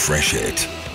fresh It.